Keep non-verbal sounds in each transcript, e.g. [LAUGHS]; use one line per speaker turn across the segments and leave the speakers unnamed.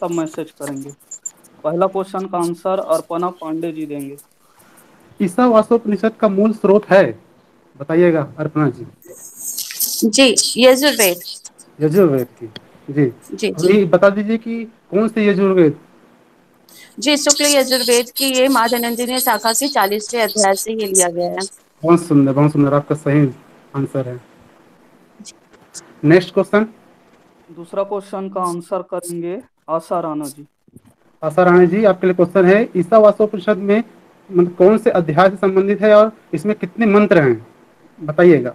तब मैसेज करेंगे। पहला क्वेश्चन का आंसर अर्पणा पांडे जी देंगे।
ईसावासोपनिषद का मूल स्रोत है? बताइएगा अर्पणा जी।
जी यजुर्वेद।
यजुर्वेद की। जी।
जी जी।
बता दीजिए कि कौन से यजुर्वेद?
जी शुक्ल यजुर्वेद की ये माँ शाखा के चालीसवें अध्याय से ये लिया गया है।
बहुत सुंदर बहुत सुंदर। आपका सही आंसर है। Next question.
दूसरा क्वेश्चन का आंसर करेंगे। आशा राणा जी।
आशा राणी जी आपके लिए क्वेश्चन है ईसावासोपनिषद में मतलब कौन से अध्याय से संबंधित है और इसमें कितने मंत्र हैं? बताइएगा।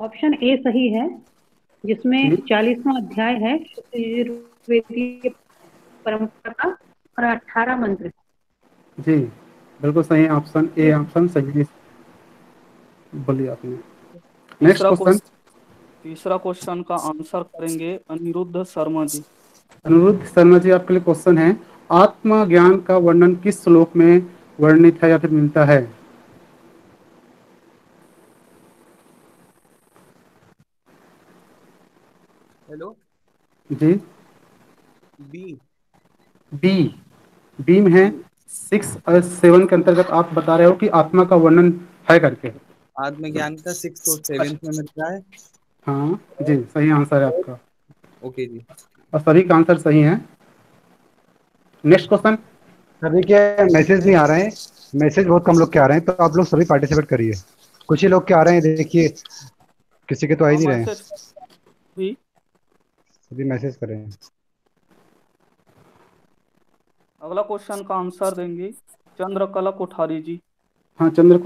ऑप्शन ए सही है जिसमें चालीसवा अध्याय है परंपरा का और अठारह मंत्र।
जी बिल्कुल सही ऑप्शन ए ऑप्शन सही बोलिए आपने। नेक्स्ट क्वेश्चन
तीसरा क्वेश्चन का आंसर करेंगे अनिरुद्ध शर्मा जी।
अनिरुद्ध शर्मा जी आपके लिए क्वेश्चन है आत्मा ज्ञान का वर्णन किस श्लोक में वर्णित है या फिर मिलता है?
हेलो
जी।
बी
बी बी में है सिक्स और सेवन के अंतर्गत आप बता रहे हो कि आत्मा का वर्णन है करके।
आत्मज्ञान का सिक्स और सेवन में मिलता है।
हाँ जी सही आंसर है आपका।
ओके जी।
और सभी का आंसर सही है। नेक्स्ट क्वेश्चन
सभी के मैसेज नहीं आ रहे हैं। मैसेज बहुत कम लोग के आ रहे हैं तो आप लोग सभी पार्टिसिपेट करिए। कुछ ही लोग के आ रहे हैं देखिए। किसी के तो आ ही नहीं रहे हैं। सभी मैसेज कर। रहे हैं
अगला क्वेश्चन का आंसर देंगे। चंद्रकला कोठारी जी।
हाँ चंद्र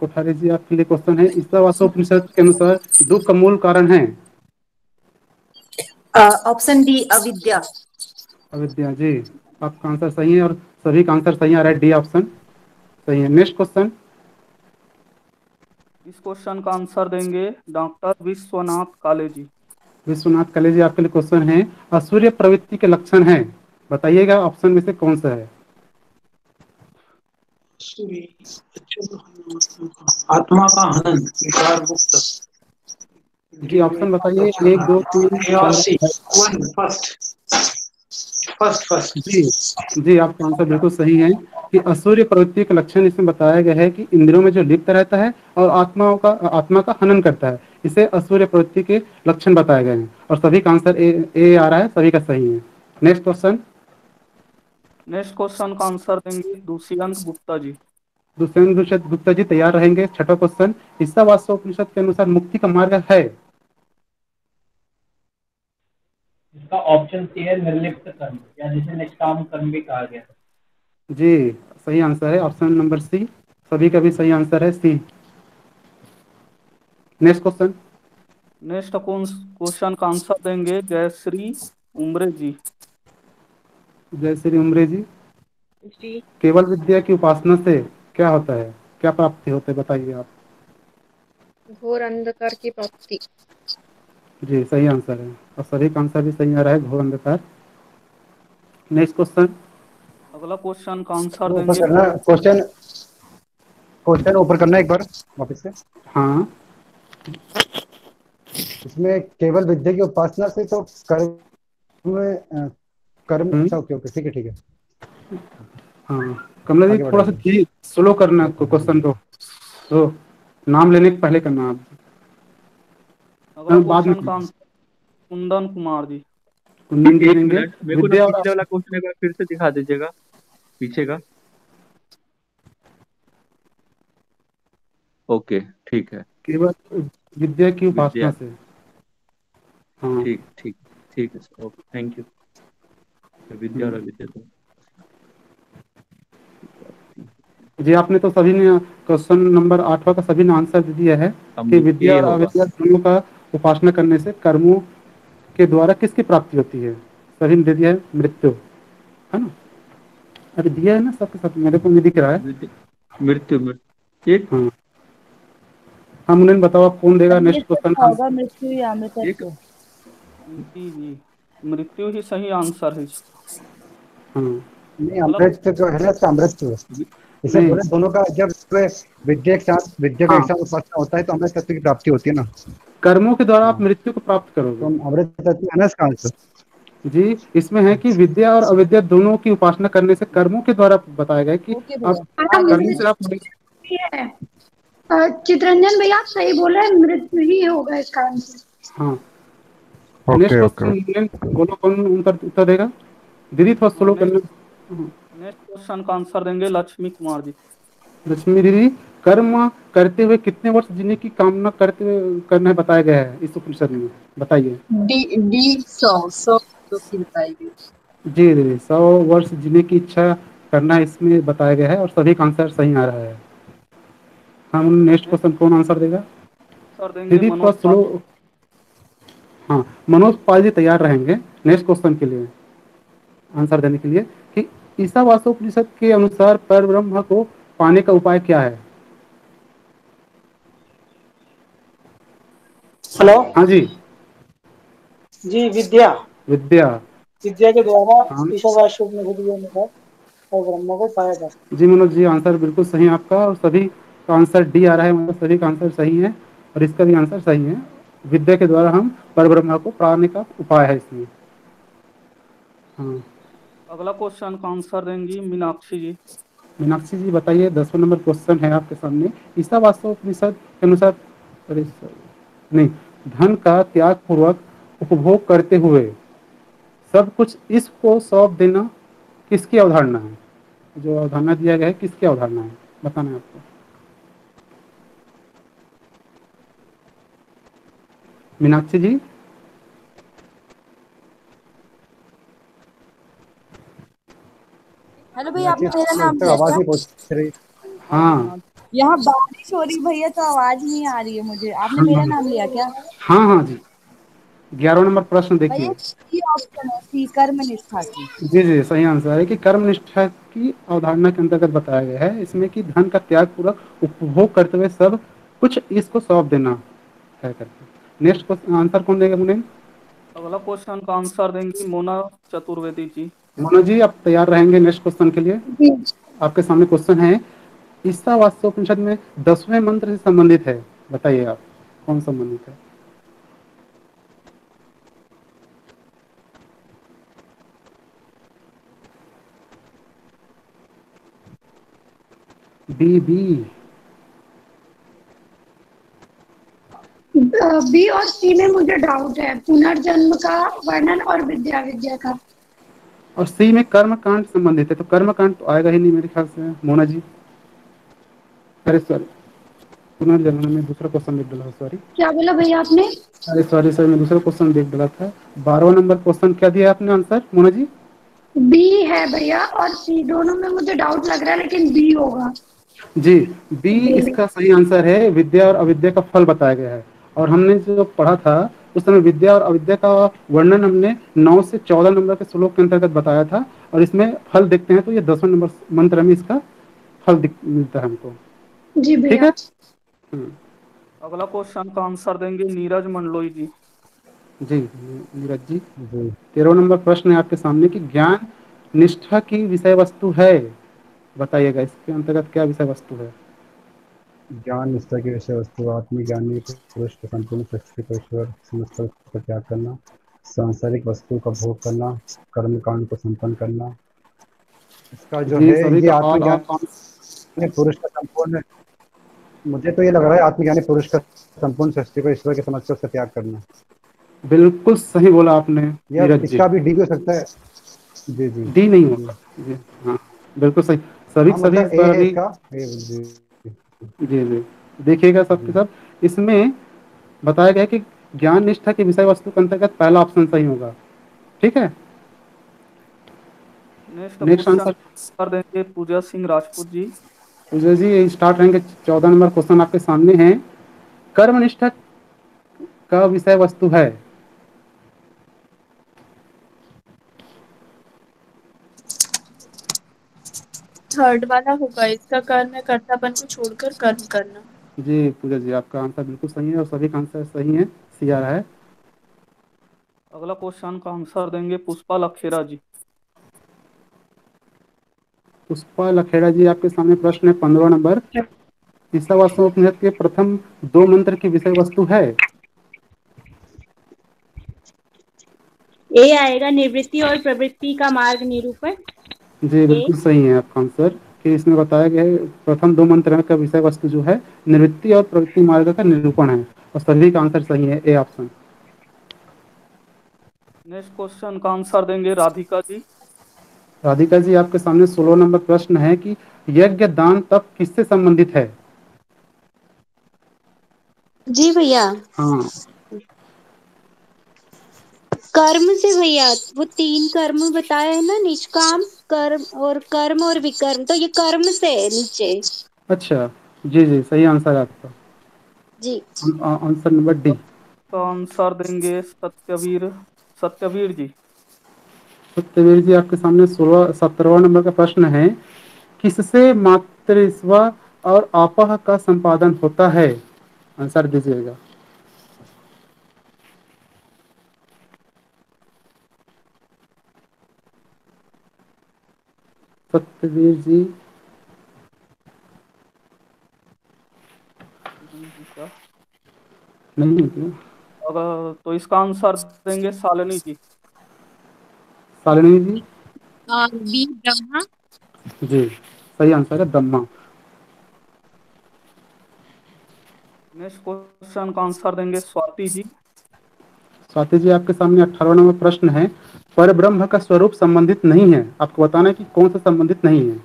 कोठारी जी आपके लिए क्वेश्चन है। ईसावासोपनिषद के अनुसार दुख का मूल कारण है।
ऑप्शन डी अविद्या।
अविद्या जी। आपका आंसर सही है और सभी का आंसर सही आ रहा है डी ऑप्शन सही है। नेक्स्ट क्वेश्चन
इस क्वेश्चन का आंसर देंगे डॉक्टर विश्वनाथ काले जी।
विश्वनाथ काले जी आपके लिए क्वेश्चन है। असूर्य प्रवृत्ति के लक्षण है। बताइएगा ऑप्शन में से कौन सा है।
आत्मा का हनन विकार मुक्त।
जी ऑप्शन बताइए। एक दो तीन
फ़र्स्ट फ़र्स्ट फ़र्स्ट
जी जी आपका आंसर बिल्कुल सही है कि असूर्य प्रवृत्ति का लक्षण इसमें बताया गया है कि इंद्रियों में जो लिप्त रहता है और आत्माओं का आत्मा का हनन करता है। इसे असूर्य प्रवृत्ति के लक्षण बताए गए हैं। और सभी का आंसर ए, ए आ रहा है सभी का सही है। नेक्स्ट क्वेश्चन
नेक्स्ट क्वेश्चन का आंसर देंगे दुष्यंत गुप्ता जी।
दुष्यंत गुप्ता जी तैयार रहेंगे। छठा क्वेश्चन ईसावासोपनिषद के अनुसार मुक्ति का मार्ग है।
इसका ऑप्शन सी है निर्लिप्त कर्म या जिसे निष्काम कर्म भी कहा गया है।
जी सही आंसर है। ऑप्शन नंबर सी सभी का भी सही आंसर है। C next question
next question का आंसर देंगे जयश्री उमरे जी।
जय श्री उमरे जी।
जी।
केवल विद्या की उपासना से क्या होता है? क्या प्राप्ति होते है बताइए आप।
घोर अंधकार की प्राप्ति।
जी सही आंसर है। और सभी का आंसर भी सही आ रहा है घोर अंधकार। नेक्स्ट क्वेश्चन
अगला क्वेश्चन का आंसर देंगे।
क्वेश्चन क्वेश्चन ऊपर करना एक बार वापस से।
हाँ।
इसमें केवल विद्या की उपासना से तो कर्म में कर्म। अच्छा ओके ओके ठीक है ठीक है।
हाँ कमला जी थोड़ा सा। धीरे स्लो करना क्वेश्चन को। तो नाम लेने के पहले करना आप। बाद में
कुंदन कुमार जी।
कुंदन जी
मेरे को पिछले वाला क्वेश्चन एक बार फिर से दिखा दीजिएगा। पीछे का। ओके ठीक है।
केवल विद्या की उपासना से। हाँ।
ठीक ठीक ठीक है ओके थैंक यू विद्या और अविद्या
जी आपने तो सभी ने क्वेश्चन नंबर आठवां का सभी ने आंसर दिया है कि विद्या और अविद्या दोनों का उपासना करने से कर्मों के द्वारा किसकी प्राप्ति होती है? सभी ने दे दिया है मृत्यु है ना? अरे दिया है ना सबके सब मेरे को नहीं दिख रहा है।
मृत्यु मृत्यु एक
हाँ। हम उन्हें बताओ आप कौन देगा नेक्स्ट क्वेश्चन
मृत्यु या
जी। मृत्यु ही सही आंसर है।
हाँ।
नहीं अमृत जो है ना इसका अमृत इसे बोले दोनों का जब विद्या के साथ विद्या का
हाँ।
साथ उपासना होता है तो अमृत तत्व की प्राप्ति होती है ना।
कर्मों के द्वारा आप मृत्यु को प्राप्त करोगे।
तो अमृत तत्व है ना इसका आंसर।
जी इसमें है कि विद्या और अविद्या दोनों की उपासना करने से कर्मों के द्वारा बताया गया कि आप कर्म से आप
है चित्रंजन भैया आप सही बोल रहे हैं मृत्यु ही होगा इसका आंसर।
हाँ। नेक्स्ट क्वेश्चन बोलो कौन उत्तर उत्तर देगा? दीदी थोड़ा स्लो करना।
नेक्स्ट क्वेश्चन का आंसर देंगे लक्ष्मी कुमार जी।
लक्ष्मी दीदी कर्म करते हुए कितने वर्ष जीने की कामना करते हुए करना बताया गया है इस उपनिषद में? बताइए।
डी डी सौ सौ तो की बताई गई।
जी दीदी सौ वर्ष जीने की इच्छा करना इसमें बताया गया है और सभी का आंसर सही आ रहा है। हम नेक्स्ट क्वेश्चन कौन आंसर देगा? दीदी थोड़ा
मनोज
स्लो हाँ मनोज पाल जी तैयार रहेंगे नेक्स्ट क्वेश्चन के लिए। आंसर देने के लिए कि ईसावासोपनिषद के अनुसार पर ब्रह्म को पाने का उपाय क्या है?
हेलो?
हाँ जी।
जी विद्या।
विद्या।
विद्या के द्वारा
हाँ।
ईशावास्य उपनिषद के ब्रह्म पाया जा
जी मनोज जी आंसर बिल्कुल सही है आपका और सभी का आंसर डी आ रहा है मतलब सभी का आंसर सही है और इसका भी आंसर सही है। विद्या के द्वारा हम पर ब्रह्म को पाने का उपाय है इसमें हाँ।
अगला क्वेश्चन का आंसर देंगी मीनाक्षी जी।
मीनाक्षी जी बताइए दसवें नंबर क्वेश्चन है आपके सामने। ईसा वास्तवोपनिषद के अनुसार नहीं धन का त्याग पूर्वक उपभोग करते हुए सब कुछ इसको सौंप देना किसकी अवधारणा है? जो अवधारणा दिया गया है किसकी अवधारणा है? बताना है आपको। मीनाक्षी जी?
हेलो भैया आपने मेरा नाम
तक
लिया
आवाज़
क्या
नहीं पहुँच रही
हाँ।
यहाँ बारिश हो रही भैया तो आवाज़ नहीं आ रही है मुझे। आपने हाँ, मेरा नाम लिया क्या?
हाँ हाँ जी। ग्यारह नंबर प्रश्न देखिए।
है
जी जी सही आंसर है कि कर्म निष्ठा की अवधारणा के अंतर्गत बताया गया है। इसमें कि धन का त्याग पूर्वक उपभोग करते हुए सब कुछ इसको सौंप देना है करके। नेक्स्ट क्वेश्चन आंसर कौन देगा मुने
अगला क्वेश्चन का आंसर देंगी मोना चतुर्वेदी जी।
मोना जी आप तैयार रहेंगे नेक्स्ट क्वेश्चन के लिए? आपके सामने क्वेश्चन है ईसा वास्तवोपनिषद में दसवें मंत्र से संबंधित है। बताइए आप कौन संबंधित है? बी बी
बी और सी में मुझे डाउट है पुनर्जन्म का वर्णन और विद्या विद्या का।
और सी में कर्म कांड संबंधित है तो कर्म कांड तो आएगा ही नहीं मेरे ख्याल से मोना जी। अरे सॉरी पुनर्जन्म में दूसरा क्वेश्चन देख डाला सॉरी
क्या बोला भैया आपने?
अरे सॉरी सर मैं दूसरा क्वेश्चन देख डाला था। बारहवा नंबर क्वेश्चन क्या दिया आपने आंसर मोना जी?
बी है भैया और सी दोनों में मुझे डाउट लग रहा है लेकिन बी होगा।
जी बी इसका सही आंसर है विद्या और अविद्या का फल बताया गया है। और हमने जो पढ़ा था उस समय विद्या और अविद्या का वर्णन हमने नौ से चौदह नंबर के श्लोक के अंतर्गत बताया था और इसमें फल देखते हैं तो ये दसवें नंबर मंत्र में इसका फल मिलता है हमको।
जी
ठीक है? हम्म,
अगला क्वेश्चन का आंसर देंगे नीरज मंडलोई जी।
जी नीरज जी।
जी।
तेरह नंबर प्रश्न है आपके सामने कि ज्ञान निष्ठा की विषय वस्तु है। बताइएगा इसके अंतर्गत क्या विषय वस्तु है?
ज्ञान निष्ठा की विषय वस्तु आत्मज्ञानी पुरुष को संपूर्ण सृष्टि को ईश्वर समस्त वस्तु का त्याग करना सांसारिक वस्तु का भोग करना कर्म कांड को संपन्न करना। इसका जो है ये आत्मज्ञान पुरुष का संपूर्ण मुझे तो ये लग रहा है आत्मज्ञानी पुरुष का संपूर्ण सृष्टि को ईश्वर के समझ कर उसका त्याग करना।
बिल्कुल सही बोला आपने
इसका भी डी भी हो सकता है। जी जी।
डी नहीं होगा। जी हाँ बिल्कुल सही। सभी
हाँ,
सभी
जी
जी। देखिएगा सबके सब। इसमें बताया गया कि ज्ञान निष्ठा की विषय वस्तु के अंतर्गत पहला ऑप्शन सही होगा। ठीक है?
नेक्स्ट
आंसर
आंसर देंगे पूजा सिंह राजपूत जी।
पूजा जी स्टार्ट रहेंगे। चौदह नंबर क्वेश्चन आपके सामने है। कर्म निष्ठा का विषय वस्तु है।
थर्ड वाला होगा इसका कर्म है कर्तापन को छोड़कर कर्म करना।
जी पूजा जी आपका आंसर बिल्कुल सही है और सभी का आंसर सही है सी आ रहा है।
अगला क्वेश्चन का आंसर देंगे पुष्पा लखेरा जी।
पुष्पा लखेड़ा जी आपके सामने प्रश्न है पंद्रह नंबर। ईसावास उपनिषद के प्रथम दो मंत्र की विषय वस्तु है?
ए आएगा निवृत्ति और प्रवृत्ति का मार्ग निरूपण।
जी बिल्कुल सही है आपका आंसर कि इसमें बताया गया है प्रथम दो मंत्र का विषय वस्तु जो है निवृत्ति और प्रवृत्ति मार्ग का निरूपण है। और सभी का आंसर सही है ए ऑप्शन।
नेक्स्ट क्वेश्चन का आंसर देंगे राधिका जी।
राधिका जी आपके सामने सोलह नंबर प्रश्न है कि यज्ञ दान तप किससे संबंधित है?
जी भैया।
हाँ।
कर्म से भैया वो तीन कर्म बताया हैं ना निष्काम कर्म और कर्म और विकर्म तो ये कर्म से है नीचे।
अच्छा जी जी सही आंसर है आपका।
जी।
आ- आ- आंसर नंबर डी।
का आंसर देंगे सत्यवीर सत्यवीर जी।
सत्यवीर जी आपके सामने सोलह सत्रहवा नंबर का प्रश्न है किससे मातृस्व और आपह का संपादन होता है? आंसर दीजिएगा। सत्यवीर जी। नहीं है क्या?
अगर तो इसका आंसर देंगे शालिनी जी।
शालिनी जी?
बी ब्रह्मा।
जी सही आंसर है ब्रह्मा।
नेक्स्ट क्वेश्चन का आंसर देंगे स्वाति जी।
स्वाति जी आपके सामने अठारह नंबर प्रश्न है। पर ब्रह्म का स्वरूप संबंधित नहीं है। आपको बताना है कि कौन सा संबंधित नहीं है।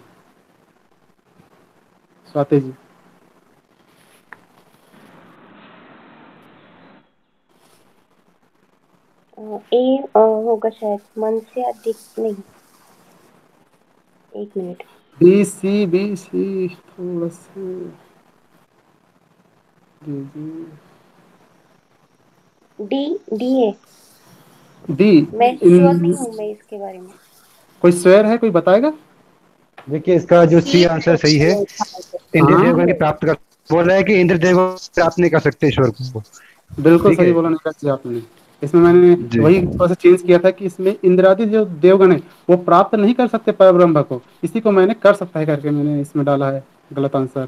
स्वाति जी।
ए होगा शायद। मन से अधिक नहीं। एक minute.
B C B C थोड़ा सा।
डी डी है
डी
मैं श्योर नहीं हूँ मैं इसके बारे में।
कोई स्वेर है कोई बताएगा?
देखिए इसका जो सी आंसर सही है। इंद्र
हाँ।
देवगण की प्राप्त कर बोल रहा है कि इंद्र देव प्राप्त नहीं कर सकते ईश्वर को
बिल्कुल सही बोला निकल जी आपने। इसमें मैंने वही थोड़ा सा चेंज किया था कि इसमें इंद्रादि जो देवगण है वो प्राप्त नहीं कर सकते पर ब्रह्म को। इसी को मैंने कर सकता है करके मैंने इसमें डाला है गलत आंसर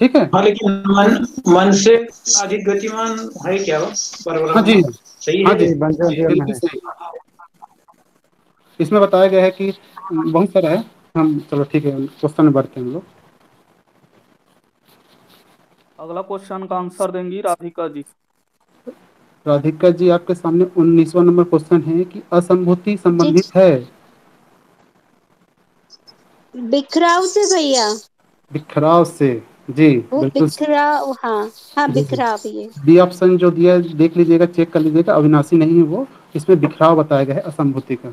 ठीक है?
हाँ लेकिन मन मन से अधिक गतिमान है क्या?
हाँ जी।
सही
हाँ?
है
जी। बिल्कुल सही। इसमें बताया गया है कि बहुत सारा है। हम चलो ठीक है क्वेश्चन में बढ़ते हैं हम लोग।
अगला क्वेश्चन का आंसर देंगी राधिका जी।
राधिका जी आपके सामने उन्नीसवा नंबर क्वेश्चन है कि असंभूति संबंधित है।
बिखराव से भैया।
बिखराव से। जी
वो
बिल्कुल।
बिखराव हाँ हाँ
जी।
बिखराव
बी ऑप्शन जो दिया है, देख लीजिएगा चेक कर लीजिएगा अविनाशी नहीं है वो इसमें बिखराव बताया गया है असंभूति का।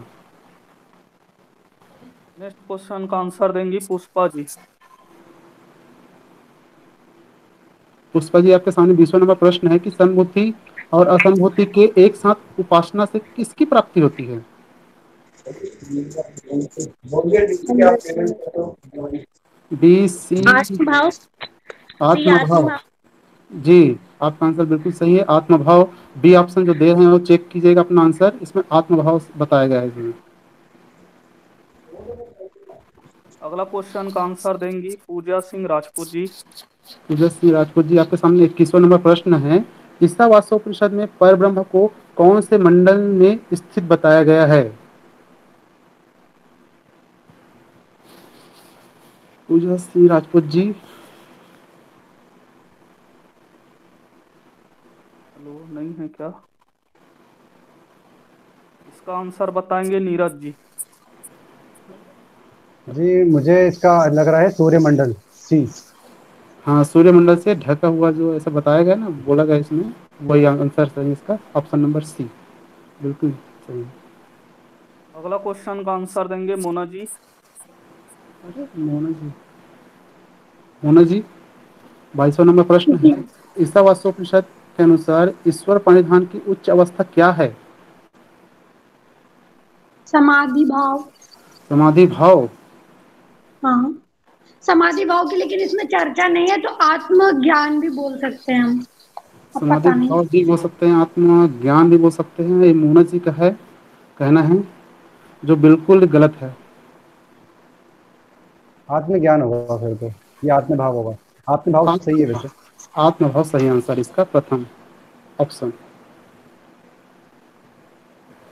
नेक्स्ट क्वेश्चन का आंसर देंगी पुष्पा जी।
पुष्पा जी आपके सामने बीसवा नंबर प्रश्न है कि संभूति और असंभूति के एक साथ उपासना से किसकी प्राप्ति होती है? बी सी
आत्मभाव।
जी आपका आंसर बिल्कुल सही है। आत्मभाव। बी ऑप्शन जो दे रहे हैं वो चेक कीजिएगा अपना आंसर। इसमें आत्मभाव बताया गया है इसमें
अगला क्वेश्चन का आंसर देंगी पूजा सिंह राजपूत जी।
पूजा सिंह राजपूत जी आपके सामने इक्कीसवा नंबर प्रश्न है। ईसावासोपनिषद में पर ब्रह्म को कौन से मंडल में स्थित बताया गया है? पूजा सिंह राजपूत जी।
हेलो नहीं है क्या? इसका आंसर बताएँगे नीरज जी।
जी मुझे इसका लग रहा है सूर्यमंडल सी।
हाँ सूर्यमंडल से ढका हुआ जो ऐसा बताया गया ना बोला गया इसमें वही आंसर सही इसका ऑप्शन नंबर सी बिल्कुल सही।
अगला क्वेश्चन का आंसर देंगे मोना जी।
अरे मोना जी मोना जी बाईसवा नंबर प्रश्न है। ईसावासोपनिषद के अनुसार ईश्वर परिधान की उच्च अवस्था क्या है?
समाधि भाव।
समाधि भाव?
हाँ। समाधि भाव की लेकिन इसमें चर्चा नहीं है तो आत्म ज्ञान भी बोल सकते हैं हम।
समाधि भाव भी बोल सकते हैं आत्मा ज्ञान भी बोल सकते हैं। ये मोना जी का है कहना है जो बिल्कुल गलत है।
आत्मज्ञान होगा फिर तो ये आत्मभाव होगा। आत्मभाव सही है वैसे।
आत्मभाव सही आंसर इसका प्रथम ऑप्शन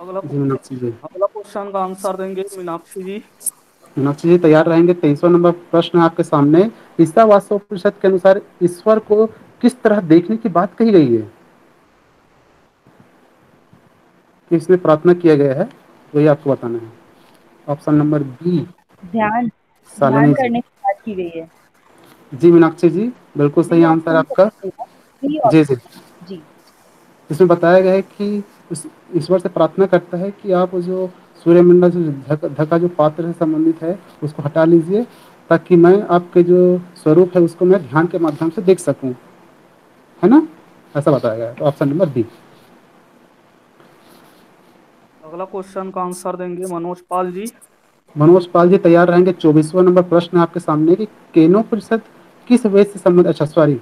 अगला क्वेश्चन का आंसर देंगे मीनाक्षी जी।
मीनाक्षी जी तैयार रहेंगे। तेईसवा नंबर प्रश्न आपके सामने। ईसावास्योपनिषद के अनुसार ईश्वर को किस तरह देखने की बात कही गई है? कि इसमें प्रार्थना किया गया है वही आपको बताना है। ऑप्शन नंबर बी
ध्यान। ध्यान
शालिनी
करने
जी
की बात की गई है।
जी मीनाक्षी जी बिल्कुल सही आंसर आपका। जी जी।
जी।
इसमें बताया गया है कि ईश्वर से प्रार्थना करता है कि आप जो सूर्यमंडल से धका जो पात्र से संबंधित है उसको हटा लीजिए ताकि मैं आपके जो स्वरूप है उसको मैं ध्यान के माध्यम से देख सकूँ। है ना? ऐसा बताया गया तो ऑप्शन नंबर बी
अगला क्वेश्चन का आंसर देंगे मनोज पाल जी।
मनोज पाल जी तैयार रहेंगे। चौबीसवा नंबर प्रश्न आपके सामने कि केनो परिषद किस वेद से संबंध अच्छा सॉरी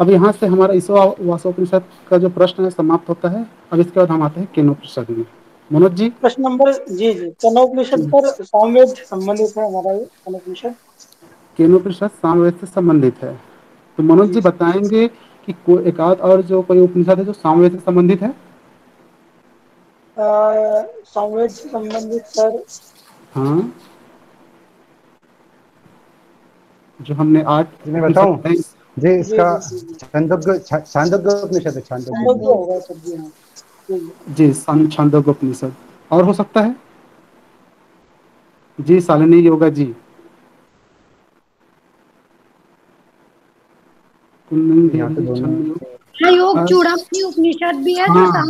अब यहाँ से हमारा ईसो वासोपनिषद का जो प्रश्न है समाप्त होता है। अब इसके बाद हम आते हैं केनो परिषद में। मनोज जी?
प्रश्न नंबर जी जी। कनोपनिषद पर सामवेद संबंधित है हमारा ये कनोपनिषद
केनो परिषद सामवेद से संबंधित है। तो मनोज जी बताएँगे कि कोई एक आध और जो कोई उपनिषद है जो सामवेद से संबंधित है?
सामवेद से संबंधित सर
हाँ जो हमने आठ
जी मैं बताऊँ जी इसका। छंदोग्य छांदोग्य उपनिषद है छांदोग्य
जी
छांदोग्य उपनिषद और हो सकता है जी शालिनी योगा जी योग।
हाँ, योग। चूड़ामणि उपनिषद भी है जो
हाँ।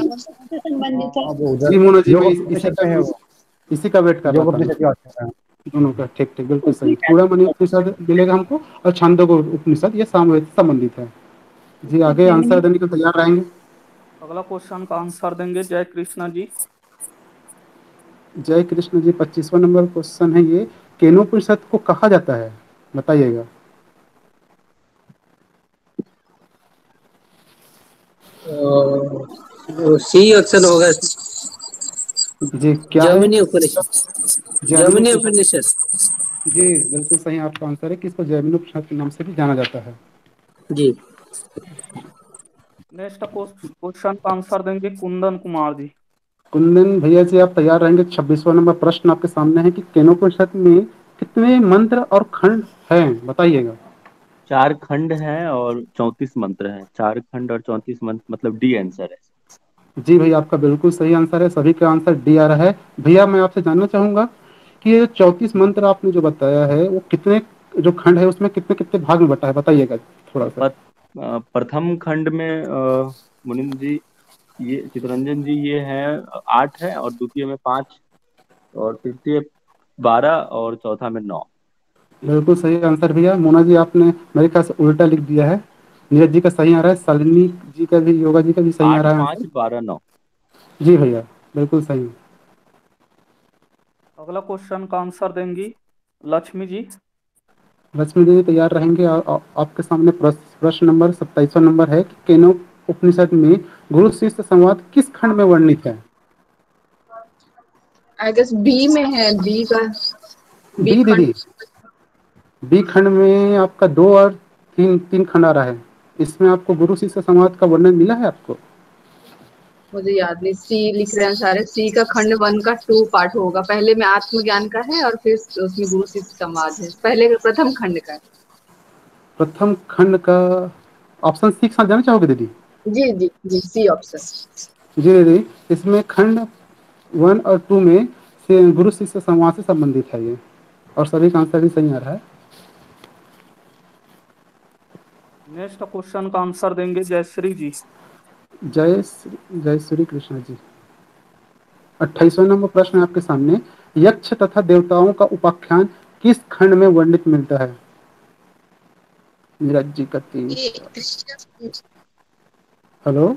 संबंधित है
मोना इस- का का वेट कर रहा था।
की रहे हैं
दोनों का ठीक ठीक बिल्कुल सही। चूड़ामणि उपनिषद मिलेगा हमको और छांदोग्य उपनिषद ये सामवेद संबंधित है। जी आगे आंसर देने के तैयार रहेंगे।
अगला क्वेश्चन का आंसर देंगे जय कृष्णा जी।
जय कृष्ण जी पच्चीसवा नंबर क्वेश्चन है ये केनोपनिषद को कहा जाता है? बताइएगा।
सी ऑप्शन होगा।
जी क्या
जमिनी उपनिषद। जमिनी उपनिषद।
जी बिल्कुल सही आपका आंसर है कि इसको जैमिनी उपनिषद के नाम से भी जाना जाता है।
जी।
नेक्स्ट क्वेश्चन का आंसर देंगे कुंदन कुमार जी।
कुंदन भैया जी आप तैयार रहेंगे। छब्बीसवा नंबर प्रश्न आपके सामने है कि केनोपनिषद में कितने मंत्र और खंड हैं? बताइएगा।
चार खंड हैं और चौंतीस मंत्र हैं। चार खंड और चौंतीस मंत्र मतलब डी आंसर है।
जी भैया आपका बिल्कुल सही आंसर है। सभी का आंसर डी आ रहा है। भैया मैं आपसे जानना चाहूँगा कि ये चौतीस मंत्र आपने जो बताया है वो कितने जो खंड है उसमें कितने कितने भाग में बटा है? बताइएगा थोड़ा सा।
प्रथम खंड में मुनिंद जी ये चितरंजन जी ये है आठ है और द्वितीय में पाँच और तृतीय बारह और चौथा में नौ।
बिल्कुल सही आंसर भैया। मोना जी आपने मेरे ख्याल से उल्टा लिख दिया है। नीरज जी का सही आ रहा है शालिनी जी का भी योगा जी का भी सही आ रहा है।
पाँच बारह नौ।
जी भैया बिल्कुल सही।
अगला क्वेश्चन का आंसर देंगी लक्ष्मी जी।
लक्ष्मी देवी तैयार रहेंगे और आपके सामने प्रश्न प्रश्न नंबर सत्ताईसवा नंबर है कि केनो उपनिषद में गुरु शिष्य संवाद किस खंड में वर्णित है?
आई गेस बी में है बी का
बी दीदी बी खंड में आपका दो और तीन तीन खंड आ रहा है। इसमें आपको गुरु शिष्य संवाद का वर्णन मिला है आपको?
मुझे याद नहीं सी लिख रहे हैं सारे। सी का खंड वन का टू पार्ट होगा। पहले में आत्मज्ञान का है और फिर उसमें गुरु शिष्य संवाद है। पहले का प्रथम खंड का
प्रथम खंड का ऑप्शन सी के साथ जाना चाहोगे दीदी?
जी जी जी सी ऑप्शन
जी दीदी इसमें खंड वन और टू में गुरु शिष्य संवाद से संबंधित है ये। और सभी का आंसर भी सही आ रहा है।
नेक्स्ट क्वेश्चन का आंसर देंगे जयश्री जी।
जय श्री जय श्री कृष्ण जी। अट्ठाईसवा नंबर प्रश्न है आपके सामने। यक्ष तथा देवताओं का उपाख्यान किस खंड में वर्णित मिलता है? नीरज जी का तीन हेलो?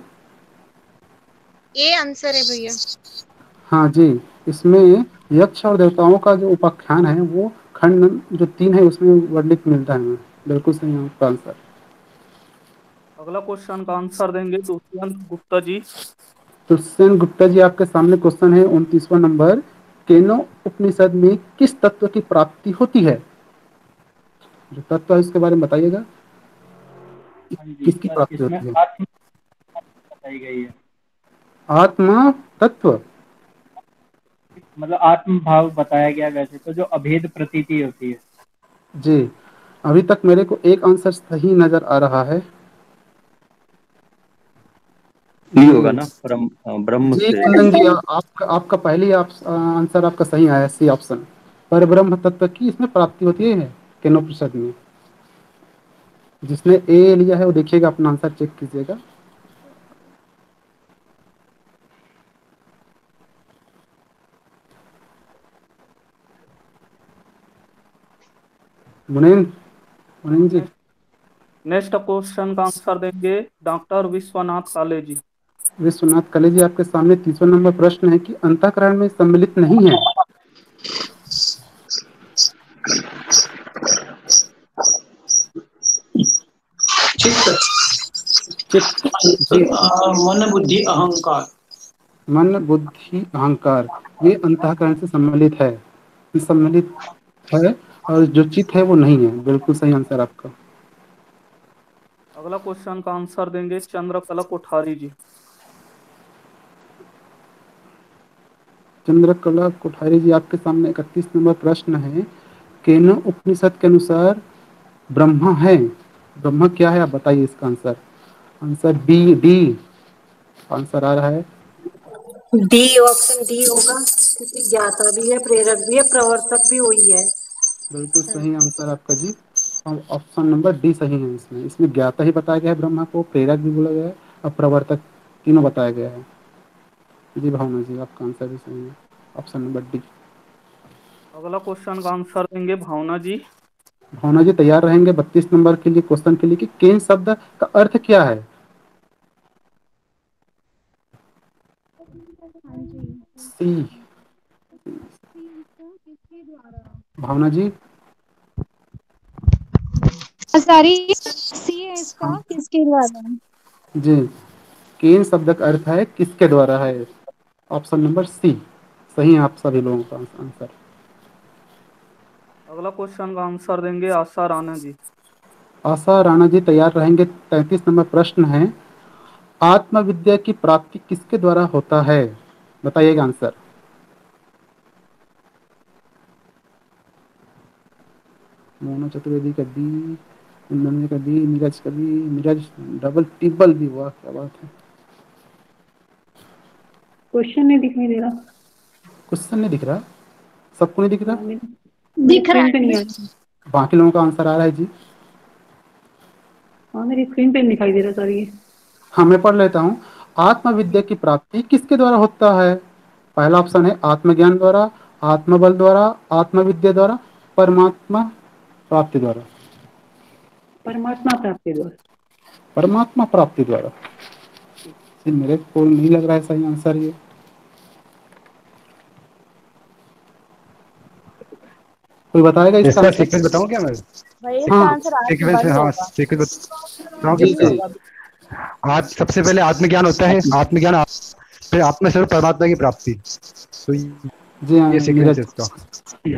ये आंसर है भैया।
हाँ जी इसमें यक्ष और देवताओं का जो उपाख्यान है वो खंड जो तीन है उसमें वर्णित मिलता है। बिल्कुल सही है आपका आंसर।
अगला क्वेश्चन का आंसर देंगे दुष्यंत गुप्ता जी।
तो सेन गुप्ता जी आपके सामने क्वेश्चन है उनतीसवा नंबर केनो उपनिषद में किस तत्व की प्राप्ति होती है? जो तत्व है उसके बारे में बताइएगा।
हाँ
किसकी प्राप्ति होती है?
आत्म बताई गई है।
आत्मा तत्व।
मतलब आत्म भाव बताया गया वैसे तो जो अभेद प्रतीति होती है।
जी अभी तक मेरे को एक आंसर सही नज़र आ रहा है।
नहीं होगा ना? ब्रह्म ब्रह्म
जी
से
आपका आपका पहली आप, आंसर आपका सही आया सी ऑप्शन। पर ब्रह्म तत्व की इसमें प्राप्ति होती है केनोपनिषद में। जिसने ए लिया है वो देखिएगा अपना आंसर चेक कीजिएगा। मुनीन मुनीन जी।
नेक्स्ट क्वेश्चन का आंसर देंगे डॉक्टर विश्वनाथ काले जी।
विश्वनाथ कले जी आपके सामने तीसरा नंबर प्रश्न है कि अंतःकरण में सम्मिलित नहीं है।
मन बुद्धि अहंकार।
मन बुद्धि अहंकार ये अंतःकरण से सम्मिलित है। सम्मिलित है और जो चित्त है वो नहीं है। बिल्कुल सही आंसर आपका।
अगला क्वेश्चन का आंसर देंगे चंद्रकला कोठारी जी।
चंद्रकला कोठारी जी आपके सामने इकतीस नंबर प्रश्न है केन उपनिषद के अनुसार ब्रह्मा है। ब्रह्मा क्या है आप बताइए इसका answer. Answer B D. Answer आ रहा है।
डी ऑप्शन डी होगा। क्योंकि ज्ञाता भी है प्रेरक भी है प्रवर्तक भी वही है।
बिल्कुल सही आंसर आपका जी। और ऑप्शन नंबर डी सही है इसमें। इसमें ज्ञाता ही बताया गया है ब्रह्मा को प्रेरक भी बोला गया है और प्रवर्तक तीनों बताया गया है। जी भावना जी आपका आंसर भी सही है। ऑप्शन नंबर डी
अगला क्वेश्चन का आंसर देंगे भावना जी।
भावना जी तैयार रहेंगे बत्तीस नंबर के लिए क्वेश्चन के लिए कि केन शब्द का अर्थ क्या है? सी। भावना जी?
सारी सी है इसका किसके द्वारा?
जी। केन शब्द का अर्थ है किसके द्वारा है? Option number C. सही है आप सभी लोगों का आंसर।
अगला क्वेश्चन का आंसर देंगे आशा राणा जी।
आशा राणा जी तैयार रहेंगे। तैतीस नंबर प्रश्न है आत्मविद्या की प्राप्ति किसके द्वारा होता है? बताइएगा आंसर। मोना चतुर्वेदी का बी का बी नीरज का बी नीरज डबल टिबल भी हुआ क्या बात है।
क्वेश्चन नहीं दिखाई दे रहा
क्वेश्चन नहीं दिख रहा? सबको नहीं दिख रहा?
दिख रहा है।
बाकी लोगों का आंसर आ रहा है जी।
हाँ मेरी स्क्रीन पे दिखाई दे रहा सॉरी
हाँ मैं पढ़ लेता हूँ। आत्मविद्या की प्राप्ति किसके द्वारा होता है? पहला ऑप्शन है आत्मज्ञान द्वारा आत्मबल द्वारा आत्मविद्या द्वारा परमात्मा प्राप्ति द्वारा।
परमात्मा प्राप्ति द्वारा।
परमात्मा प्राप्ति द्वारा। मेरे को नहीं लग रहा है सही आंसर ये। कोई बताएगा इसका?
सीक्वेंस बताऊँ क्या मैं?
हाँ,
सीक्वेंस हाँ सीक्वेंस बताऊँ
जी, जी।
आज सबसे पहले आत्मज्ञान होता है आत्मज्ञान फिर आत्मस्वरूप परमात्मा की प्राप्ति। तो
जी हाँ
ये सीक्वेंस इसका।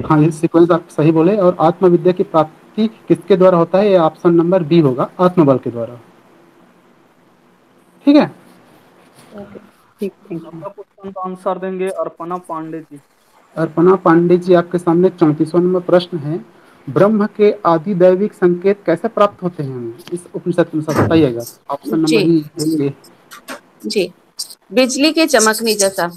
हाँ ये सीक्वेंस आप सही बोले और आत्मविद्या की प्राप्ति किसके द्वारा होता है? ये ऑप्शन नंबर बी होगा आत्मबल के द्वारा। ठीक है?
ठीक
आंसर देंगे? अर्पणा पांडे जी।
अर्पणा पांडे जी आपके सामने चौंतीसवां नंबर प्रश्न है। ब्रह्म के आदि दैविक संकेत कैसे प्राप्त होते हैं? हमें इस उपनिषद के अनुसार बताइएगा। ऑप्शन नंबर
जी। बिजली के चमकने जैसा।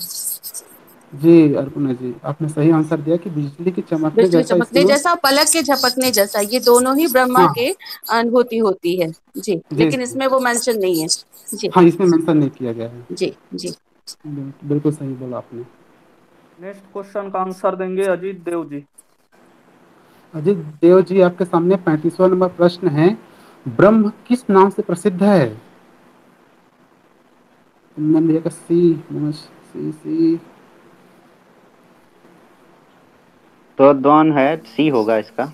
जी अर्पणा जी आपने सही आंसर दिया कि बिजली की चमकने
बिजली
जैसा
चमकने जैसा पलक के झपकने जैसा। ये दोनों ही ब्रह्मा
हाँ।
के अनुभूति होती है। जी।
जी लेकिन
इसमें वो मेंशन नहीं है। जी।
हाँ इसमें मेंशन नहीं किया गया है।
जी जी।
बिल्कुल सही बोला आपने।
नेक्स्ट क्वेश्चन का आंसर देंगे अजीत देव जी।
अजीत देव जी आपके सामने पैंतीसवां नंबर प्रश्न है। ब्रह्म किस नाम से प्रसिद्ध है? सी सी सी।
तो द्वान है सी होगा इसका।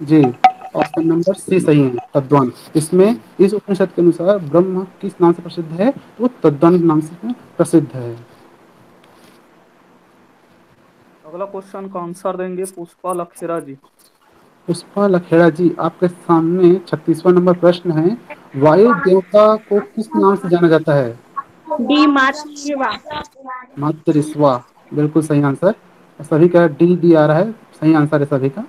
जी ऑप्शन नंबर सी सही है तद्वान। इसमें इस उपनिषद के अनुसार ब्रह्म किस नाम से प्रसिद्ध है? तो तद्वान नाम से प्रसिद्ध है।
अगला क्वेश्चन का आंसर देंगे पुष्पा लखेरा जी।
पुष्पा लखेड़ा जी आपके सामने छत्तीसवा नंबर प्रश्न है वायु देवता को किस नाम से जाना जाता है?
डी
बिल्कुल सही आंसर सभी का डी डी आ रहा है सही आंसर है सभी का।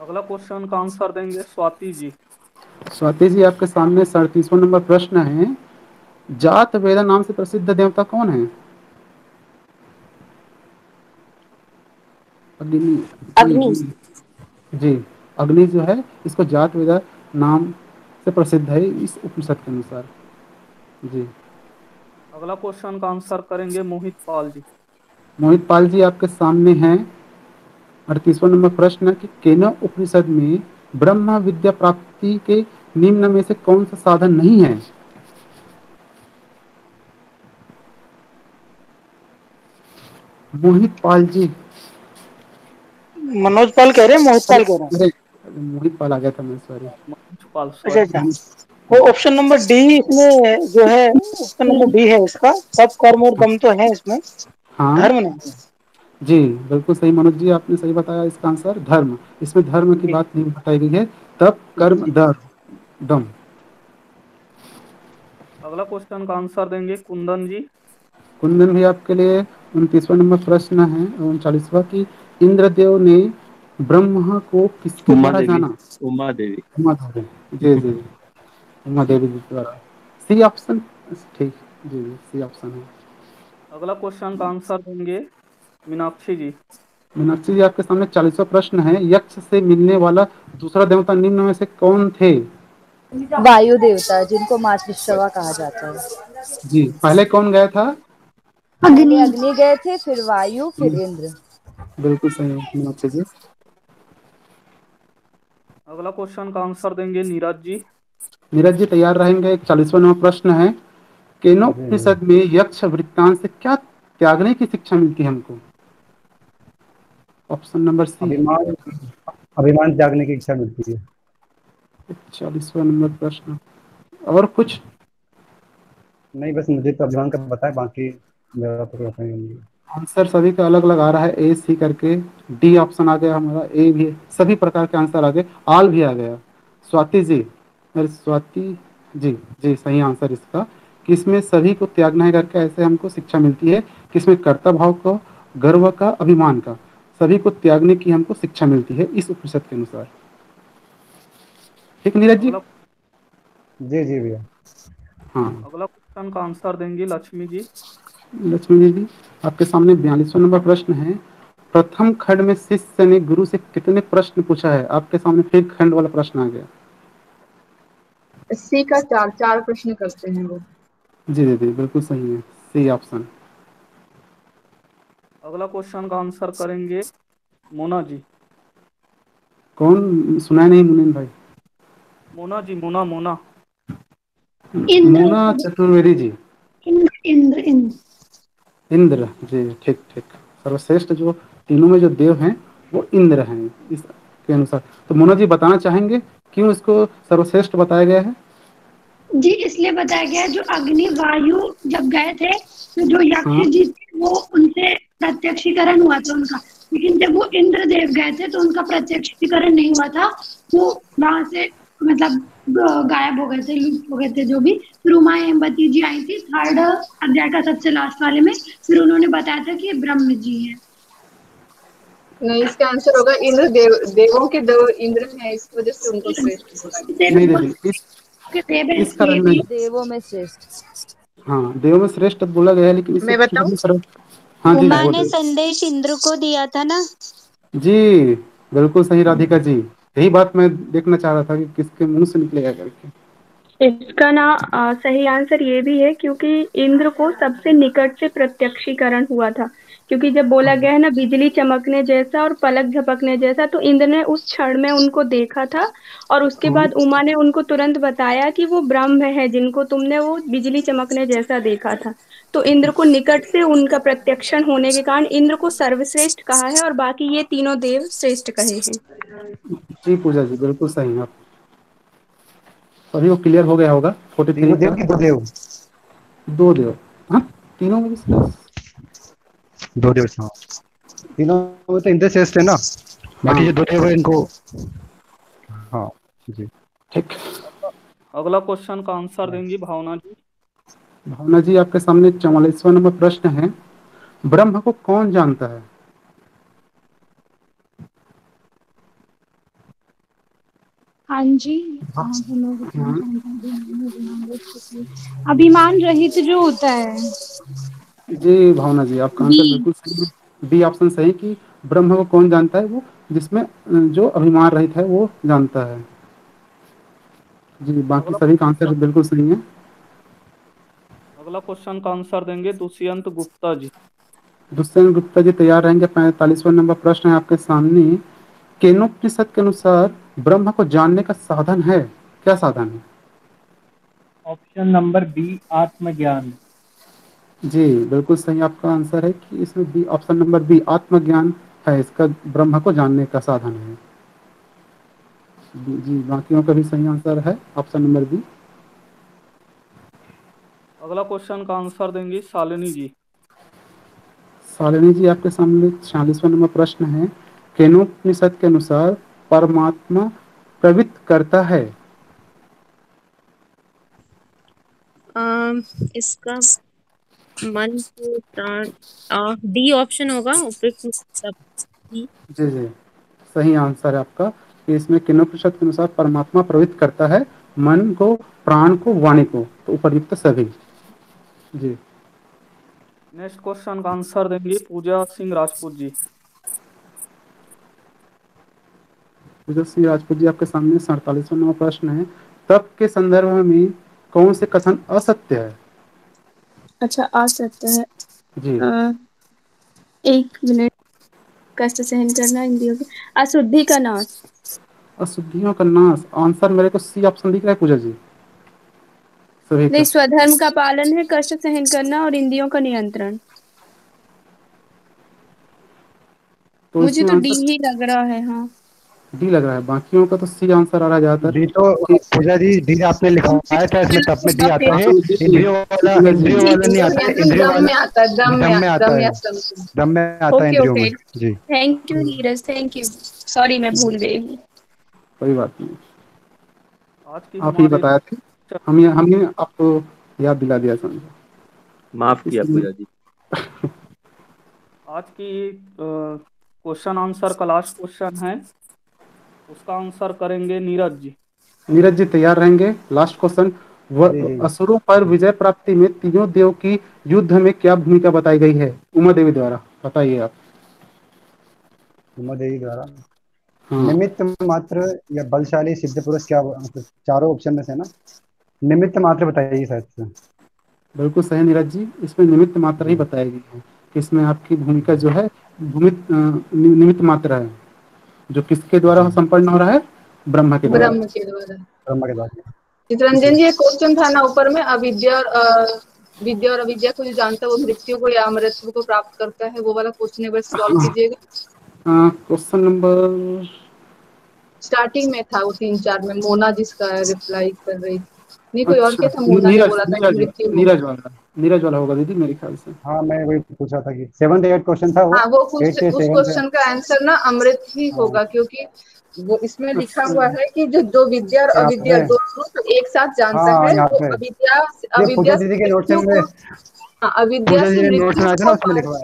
अगला क्वेश्चन का आंसर देंगे स्वाति जी।
स्वाति जी आपके सामने सड़तीसवां नंबर प्रश्न है जात वेदा नाम से प्रसिद्ध देवता कौन है? अग्नि
अग्नि।
जी अग्नि जो है इसको जात वेदा नाम से प्रसिद्ध है इस उपनिषद के अनुसार। जी।
अगला क्वेश्चन का आंसर करेंगे मोहित पाल जी।
मोहित पाल जी आपके सामने हैं। अड़तीसवा नंबर प्रश्न कि केनो उपनिषद में ब्रह्म विद्या प्राप्ति के निम्न में से कौन सा साधन नहीं है? मोहित पाल जी।
मनोज पाल कह रहे हैं मोहित पाल कह रहे हैं।
मोहित पाल आ गया था मैं सॉरी
अच्छा अच्छा। वो ऑप्शन नंबर डी इसमें जो है ऑप्शन नंबर डी है इसका। सब कर्म और दम तो है इसमें।
हाँ।
धर्म नहीं।
जी बिल्कुल सही मनोज जी आपने सही बताया इसका आंसर धर्म। इसमें धर्म की बात नहीं बताई गई है। तब कर्म दर दम
अगला क्वेश्चन का आंसर देंगे कुंदन जी।
कुंदन भी आपके लिए उनतीसवा नंबर प्रश्न है उनचालीसवा की इंद्रदेव ने ब्रह्मा को किसके
उमा
द्वारा
देवी
जाना?
उमा देवी
उमा देवी जी जी। उमा देवी जी द्वारा। सी ऑप्शन ठीक। जी जी सी ऑप्शन है।
अगला क्वेश्चन का आंसर देंगे मीनाक्षी जी।
मीनाक्षी जी आपके सामने चालीसवा प्रश्न है। यक्ष से मिलने वाला दूसरा देवता निम्न में से कौन थे?
वायु देवता जिनको मातृश्रवा कहा जाता है।
जी पहले कौन गया था?
अग्नि अग्नि गए थे फिर वायु फिर इंद्र।
बिल्कुल सही है मीनाक्षी जी।
अगला क्वेश्चन का आंसर देंगे नीरज जी।
नीरज जी तैयार रहेंगे। एक चालीसवा प्रश्न है केनो उपनिषद में यक्ष वृत्तांत से क्या त्यागने की शिक्षा मिलती है हमको? ऑप्शन नंबर सी
अभिमान अभिमान त्यागने की इच्छा मिलती है।
चालीसवा नंबर प्रश्न। और कुछ?
नहीं बस मुझे तो अभिमान का पता है बाकी मेरा तो पता नहीं।
आंसर सभी का अलग अलग आ रहा है ए सी करके डी ऑप्शन आ गया हमारा ए भी है। सभी प्रकार के आंसर आ गए आल भी आ गया। स्वाति जी अरे स्वाति जी जी सही आंसर इसका। कि इसमें सभी को त्यागना है करके ऐसे हमको शिक्षा मिलती है? कि इसमें कर्ता भाव को गर्व का अभिमान का सभी को त्यागने की हमको शिक्षा मिलती है इस उपनिषद के अनुसार। ठीक नीरज जी?
जी जी भैया।
हाँ।
अगला क्वेश्चन का आंसर देंगे लक्ष्मी जी।
लक्ष्मी दीदी आपके सामने बयालीसवा नंबर प्रश्न है। प्रथम खंड में शिष्य ने गुरु से कितने प्रश्न पूछा है? आपके सामने फिर खंड वाला प्रश्न आ गया।
सी का चार चार प्रश्न करते हैं वो।
जी दीदी बिल्कुल सही है। C option.
अगला क्वेश्चन का आंसर करेंगे मोना जी।
कौन? सुना नहीं मुनीन भाई।
मोना जी मोना मोना।
मोना चतुर्वेदी जी।
इंद्र इंद्र इंद्र।
इंद्र जी ठीक ठीक। सर्वश्रेष्ठ जो तीनों में जो देव हैं वो इंद्र हैं इस के अनुसार। तो मोना जी बताना चाहेंगे क्यों इसको सर्वश्रेष्ठ बताया गया है?
जी इसलिए बताया गया जो अग्नि वायु जब गए थे तो जो यक्ष हाँ। जी थे वो उनसे प्रत्यक्षीकरण हुआ था उनका। लेकिन जब वो इंद्र देव गए थे तो उनका प्रत्यक्षीकरण नहीं हुआ था। वो वहाँ से मतलब गायब हो गए थे लुप्त हो गए थे जो भी। फिर उमा हेमवती जी आई थी थर्ड अध्याय का सबसे लास्ट वाले में। फिर उन्होंने बताया था कि ये ब्रह्म जी है।
नहीं इसका आंसर होगा इंद्र देव देवों के देव इंद्र हैं इस वजह से उनको श्रेष्ठ
देव
में श्रेष्ठ।
हाँ देव में श्रेष्ठ बोला गया है लेकिन
मैं बताऊँ?
हाँ जी
उमा ने संदेश इंद्र को दिया था ना?
जी बिल्कुल सही राधिका जी। यही बात मैं देखना चाह रहा था कि किसके मुँह से निकलेगा करके।
इसका ना अ, सही आंसर ये भी है क्योंकि इंद्र को सबसे निकट से प्रत्यक्षीकरण हुआ था। क्योंकि जब बोला गया है ना बिजली चमकने जैसा और पलक झपकने जैसा तो इंद्र ने उस क्षण में उनको देखा था और उसके बाद उमा ने उनको तुरंत बताया कि वो ब्रह्म है जिनको तुमने वो बिजली चमकने जैसा देखा था। तो इंद्र को निकट से उनका प्रत्यक्षण होने के कारण इंद्र को सर्वश्रेष्ठ कहा है और बाकी ये तीनों देव श्रेष्ठ कहे हैं।
जी पूजा जी बिल्कुल सही है आप सभी को क्लियर हो गया होगा? फोर्टी
तीनों देव की दो देव।
दो देव। हाँ? तीनों में भी
दो देव तीनों में तो इंद्र श्रेष्ठ है ना? बाकी जो दो देव है इनको। हाँ जी।
ठीक।
अगला क्वेश्चन का आंसर देंगी भावना जी।
भावना जी आपके सामने चौवालीसवा नंबर प्रश्न है। ब्रह्म को कौन जानता है?
हाँ जी हाँ, अभिमान रहित जो होता है।
जी भावना जी आपका आंसर बिल्कुल सही है। बी ऑप्शन सही कि ब्रह्म को कौन जानता है? वो जिसमें जो अभिमान रहित है वो जानता है। जी बाकी सभी का आंसर बिल्कुल सही है।
अगला क्वेश्चन का आंसर देंगे दुष्यंत गुप्ता जी।
दुष्यंत गुप्ता जी तैयार रहेंगे पैंतालीसवा नंबर प्रश्न है आपके सामने। केनोपनिषद के अनुसार ब्रह्म को जानने का साधन है क्या साधन है?
ऑप्शन नंबर बी आत्मज्ञान।
जी बिल्कुल सही आपका आंसर है कि इसमें बी ऑप्शन नंबर बी आत्मज्ञान है इसका ब्रह्म को जानने का साधन है। जी बाकियों का भी सही आंसर है ऑप्शन नंबर बी
अगला क्वेश्चन का आंसर देंगी शालिनी जी।
शालिनी जी आपके सामने छियालीसवा नंबर प्रश्न है। केनोपनिषद के अनुसार परमात्मा प्रवृत्त करता है।
अम, इसका मन को डी ऑप्शन होगा उपयुक्त
जी जी। सही आंसर है आपका। कि इसमें केनोपनिषद के अनुसार परमात्मा प्रवृत्त करता है मन को प्राण को वाणी को तो उपर्युक्त सभी। जी।
नेक्स्ट क्वेश्चन का आंसर देंगी पूजा सिंह राजपूत जी।
विजय सिंह राजपूत जी आपके सामने सड़तालीसवा नंबर प्रश्न है। तप के संदर्भ में कौन से कथन असत्य है?
अच्छा आ सकता है।
जी।
अ, एक मिनट कष्ट सहन करना इंद्रियों के अशुद्धि का नाश।
अशुद्धियों का नाश। आंसर मेरे को सी ऑप्शन दिख रहा है पूजा जी। सभी
नहीं स्वधर्म का पालन है कष्ट सहन करना और इंद्रियों का नियंत्रण।
तो
मुझे तो डी ही लग रहा है हाँ।
डी लग रहा है। बाकियों का तो सी आंसर आ रहा है ज़्यादातर।
डी तो पूजा जी डी आपने लिखवाया था इसमें तब में डी आता है। [LAUGHS] इंद्रियों वाला इंद्रियों वाला नहीं आता है इंद्रियों
दम में
वाला
आता है दम में
दम में आता है। दम में आता है
ओके
इंद्रियों में जी।
Thank you Neeraj thank you sorry मैं भूल गई। हूँ
कोई बात नहीं।
आज की
आप ही बताया थे। हम ये हमने आपको याद दिला दिया समझो
माफ़ किया पूजा जी।
आज की क्वेश्चन आंसर का लास्ट क्वेश्चन है। उसका आंसर करेंगे नीरज जी।
नीरज जी तैयार रहेंगे। लास्ट क्वेश्चन असुरों पर विजय प्राप्ति में तीनों देव की युद्ध में क्या भूमिका बताई गई है? उमा देवी द्वारा बताइए आप।
उमा देवी द्वारा?
हाँ।
निमित्त मात्र या बलशाली सिद्ध पुरुष क्या चारों ऑप्शन में से ना? निमित्त मात्र बताइए शायद से।
बिल्कुल सही नीरज जी इसमें निमित्त मात्रा ही बताई गई है इसमें आपकी भूमिका जो है भूमित नि- निमित्त मात्रा है जो किसके द्वारा संपन्न हो रहा है? ब्रह्मा के द्वारा।
ब्रह्म के द्वारा।
ब्रह्मा के द्वारा।
चित्रंजन जी एक क्वेश्चन था ना ऊपर में अविद्या और विद्या और अविद्या को जो जानता है वो मृत्यु को या अमृतत्व को प्राप्त करता है वो वाला क्वेश्चन एक सॉल्व कीजिएगा।
क्वेश्चन नंबर
स्टार्टिंग में था वो तीन चार में मोना जिसका रिप्लाई कर रही थी। नहीं कोई और
अच्छा,
मोना ने
नीरज
बोला था कि
नीरज
मृत्यु को-
नीरज वाला नीरज वाला होगा दीदी मेरे ख्याल से।
हाँ मैं वही पूछा था कि सेवन एट क्वेश्चन था वो?
हाँ वो
एट
उस क्वेश्चन का आंसर ना अमृत ही होगा क्योंकि वो इसमें लिखा
अच्छा।
हुआ है कि जो दो विद्या और अविद्या। दोनों को एक साथ जानता
हाँ,
है वो अविद्या अविद्या हाँ अविद्या से मृत्यु को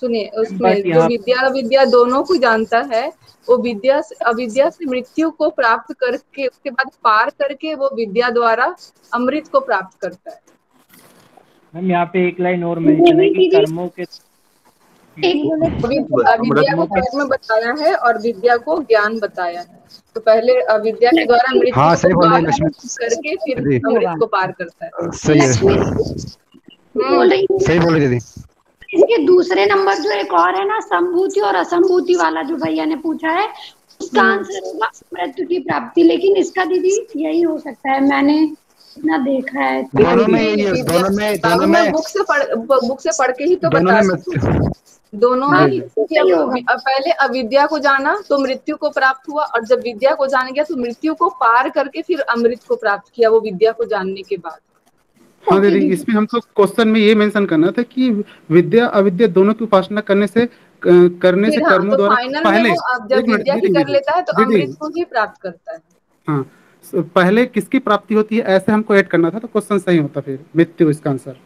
सुनिए उसमें जो विद्या अविद्या दोनों को जानता है वो विद्या से अविद्या से मृत्यु को प्राप्त करके उसके बाद पार करके वो विद्या द्वारा अमृत को प्राप्त करता है।
मैम यहाँ पे एक लाइन और मेंशन है कि कर्मों के
अवि- अविद्या को कर्म बताया है और विद्या को ज्ञान बताया है। तो पहले अविद्या के द्वारा मृत्यु
हाँ, सही
को
बोल रही
पार करके फिर अमृत को पार करता है।
सही है।
बोल रही
सही बोली दीदी।
इसके दूसरे नंबर जो एक और है ना संभूति और असंभूति वाला जो भैया ने पूछा है उसका आंसर होगा मृत्यु की प्राप्ति। लेकिन इसका दीदी यही हो सकता है मैंने इतना देखा है।
दोनों में यही दोनों में दोनों में
बुक से पढ़ बुक से पढ़ के ही तो
दोनों
बता हूँ। दोनों में
हाँ,
ही पहले अविद्या को जाना तो मृत्यु को प्राप्त हुआ और जब विद्या को जान गया तो मृत्यु को पार करके फिर अमृत को प्राप्त किया वो विद्या को जानने के बाद।
हाँ दीदी। इसमें हम हमको क्वेश्चन में ये मेंशन करना था कि विद्या अविद्या दोनों की उपासना करने से करने से
हाँ
कर्मों
तो
द्वारा पहले
जब विद्या की कर लेता है तो अमृत को ही प्राप्त करता है।
हाँ पहले किसकी प्राप्ति होती है ऐसे हमको ऐड करना था तो क्वेश्चन सही होता फिर मृत्यु इसका आंसर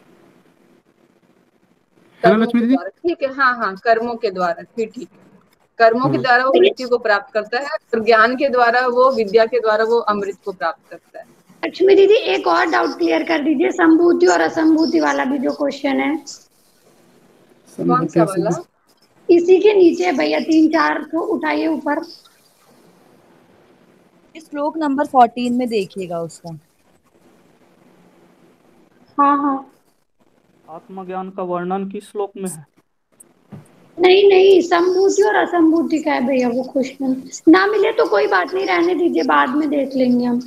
है लक्ष्मी दीदी?
ठीक है हाँ हाँ कर्मों के द्वारा फिर ठीक। है कर्मों के
हाँ।
द्वारा वो मृत्यु को प्राप्त करता है और ज्ञान के द्वारा वो विद्या के द्वारा वो अमृत को प्राप्त करता है।
लक्ष्मी दीदी एक और डाउट क्लियर कर दीजिए संभूति और असंभूति वाला भी जो क्वेश्चन है।
कौन सा वाला?
इसी के नीचे भैया तीन चार को उठाइए ऊपर।
श्लोक नंबर फोर्टीन में देखिएगा उसका।
हाँ हाँ।
आत्मज्ञान का वर्णन किस श्लोक में है?
नहीं नहीं संभूति और असंभूति का है भैया वो क्वेश्चन ना मिले तो कोई बात नहीं रहने दीजिए बाद में देख लेंगे हम।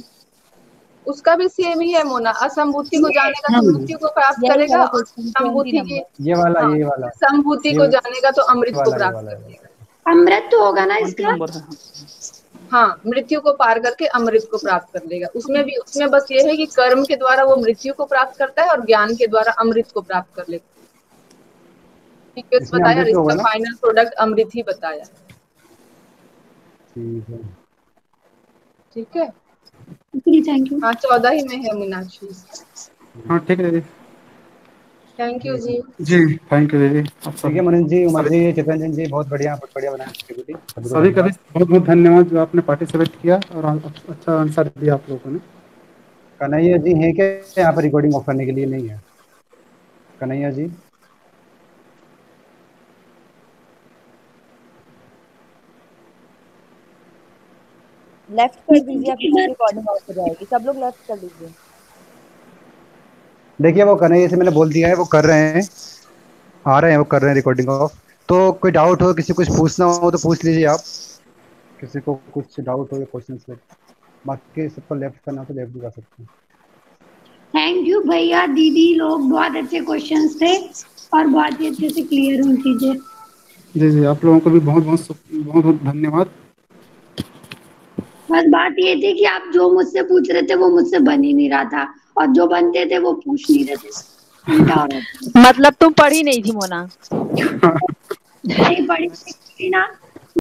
उसका भी सेम ही है मोना। असंभूति को जानेगा तो मृत्यु को प्राप्त करेगा और संभूति
20
ये वाला
हाँ,
ये वाला।
संभूति को जानेगा तो अमृत को प्राप्त करेगा।
अमृत तो होगा ना इसका?
हाँ
मृत्यु को पार करके अमृत को प्राप्त कर लेगा। उसमें भी उसमें बस ये है कि कर्म के द्वारा वो मृत्यु को प्राप्त करता है और ज्ञान के द्वारा अमृत को प्राप्त कर ठीक है बताया और इसका फाइनल प्रोडक्ट अमृत ही बताया।
ठीक है।
ठीक है?
थैंक यू
हाँ चौदह ही में है मीनाक्षी।
हाँ ठीक है दीदी
थैंक यू जी।
जी थैंक यू दीदी।
ठीक है मनोज जी उमर जी चित्रंजन जी बहुत बढ़िया बहुत बढ़िया बनाया
सभी का भी बहुत बहुत धन्यवाद जो आपने पार्टिसिपेट किया और अच्छा आंसर दिया आप लोगों ने।
कन्हैया जी हैं क्या? यहाँ पर रिकॉर्डिंग ऑफ़ करने के लिए नहीं है। कन्हैया जी?
लेफ़्ट कर दीजिए आपकी रिकॉर्डिंग ऑफ़ हो जाएगी। सब लोग लेफ़्ट कर दीजिए।
देखिए वो कन्हैया से मैंने बोल दिया है वो कर रहे हैं। आ रहे हैं वो कर रहे हैं रिकॉर्डिंग ऑफ़ तो कोई डाउट हो किसी को कुछ पूछना हो तो पूछ लीजिए आप। किसी को कुछ डाउट हो या क्वेश्चन से बाकी सबको लेफ़्ट करना तो लेफ़्ट भी कर सकते हैं।
थैंक यू भैया। दीदी लोग बहुत अच्छे क्वेश्चंस थे और बहुत ही अच्छे से क्लियर हुई चीज़ें।
जी जी आप लोगों को भी बहुत बहुत बहुत बहुत धन्यवाद।
बस बात ये थी कि आप जो मुझसे पूछ रहे थे वो मुझसे बन ही नहीं रहा था। और जो बनते थे वो पूछ नहीं रहे थे।
मतलब तुम पढ़ी नहीं थी मोना?
नहीं पढ़ी थी ना।